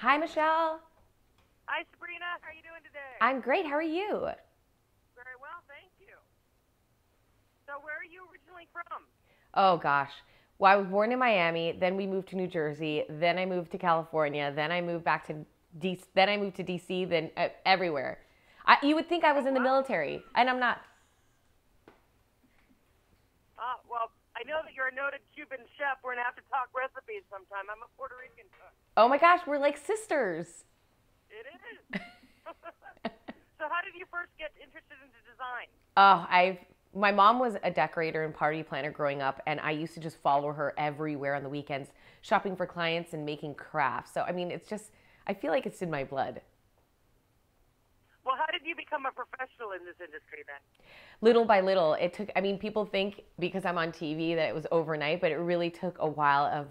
Hi, Michelle. Hi, Sabrina. How are you doing today? I'm great. How are you? Very well, thank you. So, where are you originally from? Oh, gosh. Well, I was born in Miami, then we moved to New Jersey, then I moved to California, then I moved back to DC, then I moved to DC, then uh, everywhere. I, you would think I was in the military, and I'm not. Uh, well, I know that you're a noted Cuban chef. We're going to have to talk recipes sometime. I'm a Puerto Rican cook. Oh my gosh, we're like sisters. It is. so, how did you first get interested into design? Oh, I've my mom was a decorator and party planner growing up, and I used to just follow her everywhere on the weekends, shopping for clients and making crafts. So, I mean, it's just, I feel like it's in my blood. Did you become a professional in this industry then? Little by little, it took, I mean, people think because I'm on TV that it was overnight, but it really took a while of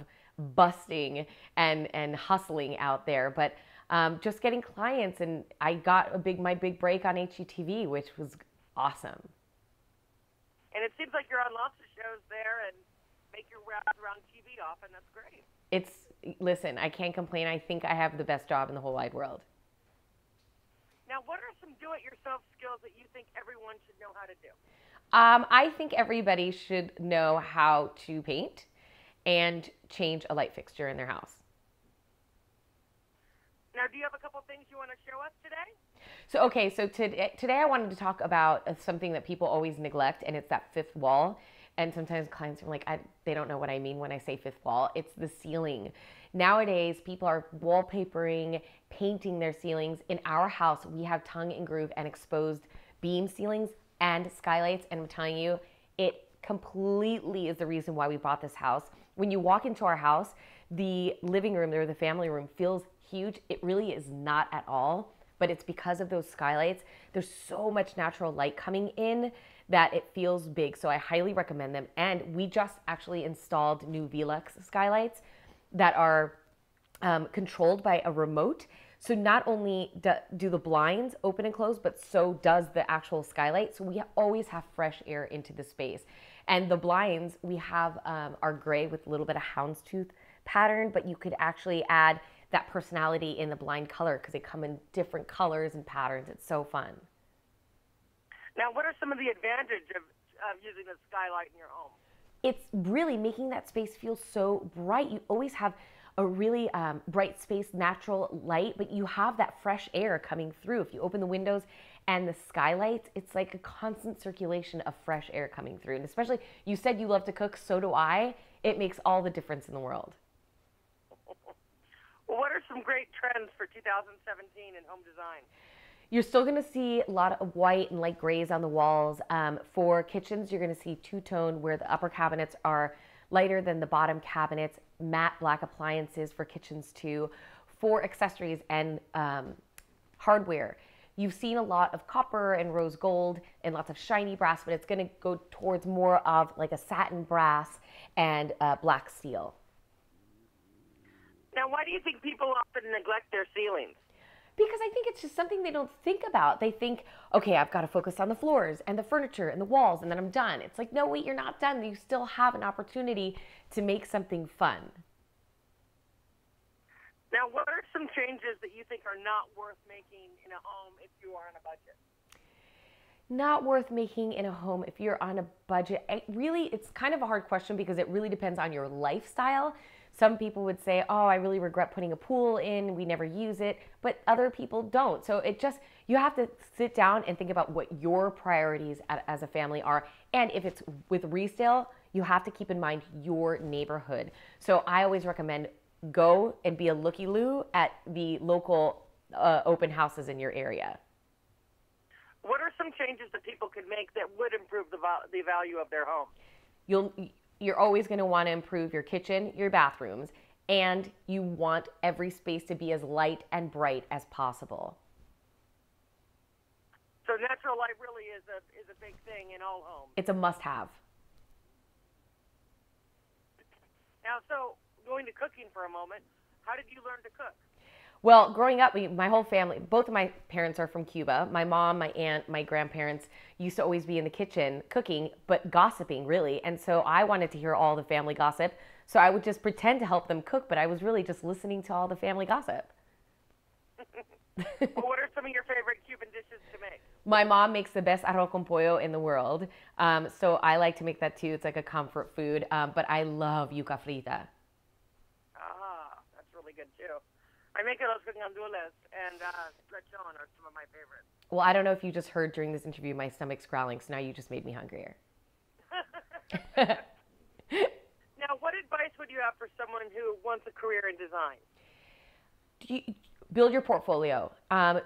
busting and, and hustling out there. But um, just getting clients, and I got a big, my big break on HGTV, which was awesome. And it seems like you're on lots of shows there and make your rounds around TV often. That's great. It's, listen, I can't complain. I think I have the best job in the whole wide world. Now, what are some do it yourself skills that you think everyone should know how to do? Um, I think everybody should know how to paint and change a light fixture in their house. Now, do you have a couple things you want to show us today? So, okay, so today, today I wanted to talk about uh, something that people always neglect, and it's that fifth wall. And sometimes clients are like, I, they don't know what I mean when I say fifth wall. It's the ceiling. Nowadays, people are wallpapering, painting their ceilings. In our house, we have tongue and groove and exposed beam ceilings and skylights. And I'm telling you, it completely is the reason why we bought this house. When you walk into our house, the living room or the family room feels huge. It really is not at all, but it's because of those skylights. There's so much natural light coming in that it feels big. So I highly recommend them. And we just actually installed new Velux skylights that are um, controlled by a remote. So not only do, do, the blinds open and close, but so does the actual skylight. So we always have fresh air into the space. And the blinds we have um, are gray with a little bit of houndstooth pattern, but you could actually add that personality in the blind color because they come in different colors and patterns. It's so fun. Now, what are some of the advantages of, of using the skylight in your home? It's really making that space feel so bright. You always have a really um, bright space, natural light, but you have that fresh air coming through. If you open the windows and the skylights, it's like a constant circulation of fresh air coming through. And especially, you said you love to cook, so do I. It makes all the difference in the world. well, what are some great trends for 2017 in home design? You're still going to see a lot of white and light grays on the walls. Um, for kitchens, you're going to see two-tone where the upper cabinets are lighter than the bottom cabinets, matte black appliances for kitchens too. For accessories and um, hardware, you've seen a lot of copper and rose gold and lots of shiny brass, but it's going to go towards more of like a satin brass and uh, black steel. Now, why do you think people often neglect their ceilings? Because I think it's just something they don't think about. They think, okay, I've got to focus on the floors and the furniture and the walls, and then I'm done. It's like, no, wait, you're not done. You still have an opportunity to make something fun. Now, what are some changes that you think are not worth making in a home if you are on a budget? Not worth making in a home if you're on a budget. It really, it's kind of a hard question because it really depends on your lifestyle. Some people would say, oh, I really regret putting a pool in, we never use it, but other people don't. So it just, you have to sit down and think about what your priorities as a family are. And if it's with resale, you have to keep in mind your neighborhood. So I always recommend go and be a looky loo at the local uh, open houses in your area. What are some changes that people could make that would improve the, the value of their home? You'll you're always going to want to improve your kitchen, your bathrooms, and you want every space to be as light and bright as possible. So natural light really is a is a big thing in all homes. It's a must-have. Now, so going to cooking for a moment, how did you learn to cook? Well, growing up, my whole family, both of my parents are from Cuba. My mom, my aunt, my grandparents used to always be in the kitchen cooking, but gossiping really. And so I wanted to hear all the family gossip. So I would just pretend to help them cook, but I was really just listening to all the family gossip. well, what are some of your favorite Cuban dishes to make? My mom makes the best arroz con pollo in the world. Um, so I like to make that too. It's like a comfort food. Um, but I love yuca frita. Ah, that's really good too. I make los gandules and uh, lechon are some of my favorites. Well, I don't know if you just heard during this interview, my stomach's growling. So now you just made me hungrier. now, what advice would you have for someone who wants a career in design? You, build your portfolio. Um,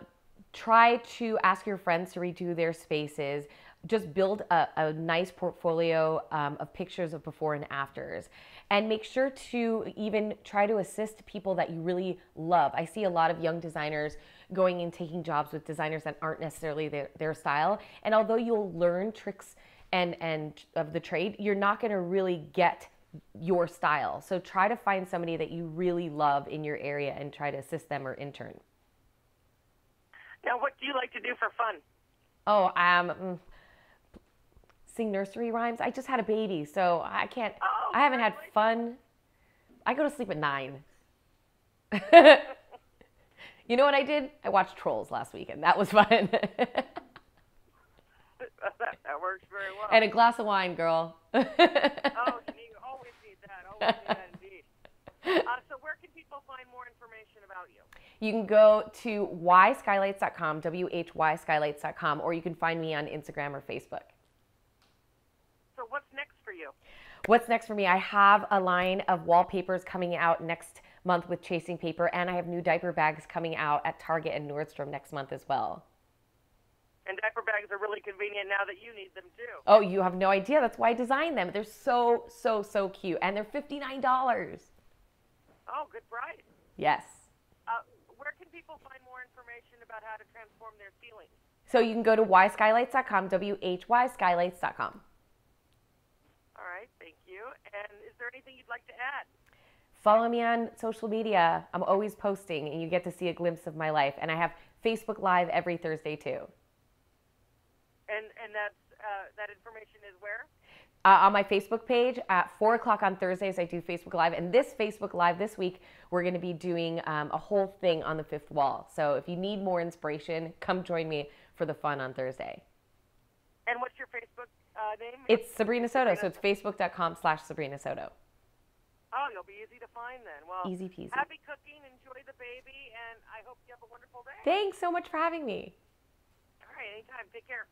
try to ask your friends to redo their spaces. Just build a, a nice portfolio um, of pictures of before and afters. And make sure to even try to assist people that you really love. I see a lot of young designers going and taking jobs with designers that aren't necessarily their, their style. And although you'll learn tricks and, and of the trade, you're not going to really get your style. So try to find somebody that you really love in your area and try to assist them or intern. Now, what do you like to do for fun? Oh, um, mm, sing nursery rhymes. I just had a baby, so I can't. Oh, I haven't had fun. I go to sleep at nine. you know what I did? I watched Trolls last weekend. That was fun. that, works very well. And a glass of wine, girl. oh, you always need that. Always need that indeed. Uh, so, where can people find more information about you? You can go to whyskylights.com, W-H-Y-skylights.com, or you can find me on Instagram or Facebook. Next for you? What's next for me? I have a line of wallpapers coming out next month with Chasing Paper, and I have new diaper bags coming out at Target and Nordstrom next month as well. And diaper bags are really convenient now that you need them too. Oh, you have no idea. That's why I designed them. They're so, so, so cute. And they're $59. Oh, good price. Yes. Uh, where can people find more information about how to transform their ceilings? So you can go to whyskylights.com, W-H-Y skylights.com. All right, thank you. And is there anything you'd like to add? Follow me on social media. I'm always posting, and you get to see a glimpse of my life. And I have Facebook Live every Thursday too. And and that's uh, that information is where? Uh, on my Facebook page at four o'clock on Thursdays, I do Facebook Live. And this Facebook Live this week, we're going to be doing um, a whole thing on the fifth wall. So if you need more inspiration, come join me for the fun on Thursday. And what's your Facebook name? It's Sabrina Soto. So it's facebook.com slash Sabrina Soto. Oh, you'll be easy to find then. Well, easy peasy. Happy cooking. Enjoy the baby. And I hope you have a wonderful day. Thanks so much for having me. All right, anytime. Take care.